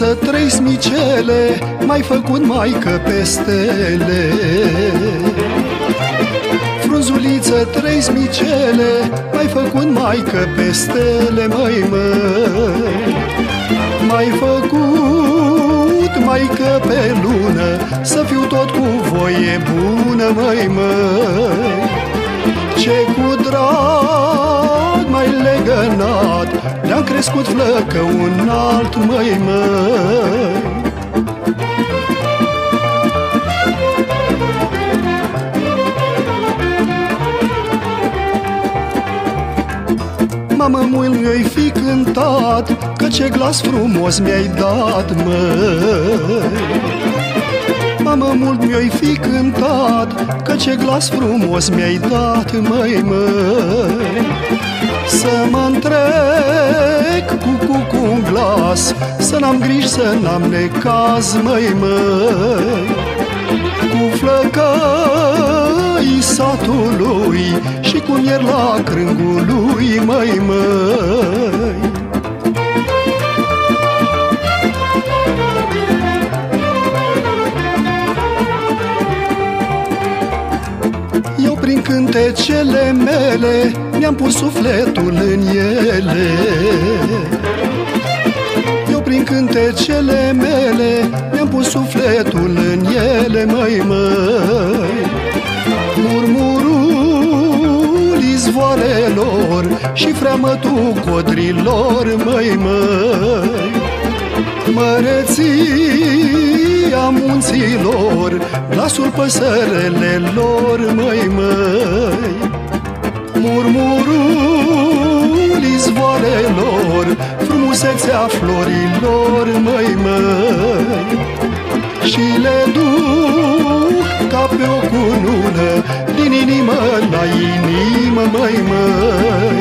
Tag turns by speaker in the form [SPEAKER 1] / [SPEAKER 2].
[SPEAKER 1] Frunzuliță, trei smicele, mai făcut maică pe stele. Frunzuliță, trei smicele, mai făcut maică pe stele, măi, măi. Mai făcut maică pe lună, să fiu tot cu voie bună, măi, măi. Ce cu drag mai legănat, ne-am crescut flăcă un alt, măi, măi. Mamă, mult mi-ai fi cântat Că ce glas frumos mi-ai dat, măi Mamă, mult mi-ai fi cântat Că ce glas frumos mi-ai dat, măi, măi Să mă întrec cu cu cu un glas Să n-am griji, să n-am necaz, măi, măi. Cu flăcăi satului Și cu mier la crângul lui, măi, măi Eu prin cântecele mele Mi-am pus sufletul în ele. Eu prin cântecele mele Mi-am pus sufletul în ele, măi, măi. Murmurul izvoarelor Și freamătul codrilor, măi, măi Măreția munților Glasul păsărelelor, măi, măi. Murmurul izvoarelor Frumusețea florilor, măi, măi. Și le duc ca pe o cunună Din inimă la inimă, măi, măi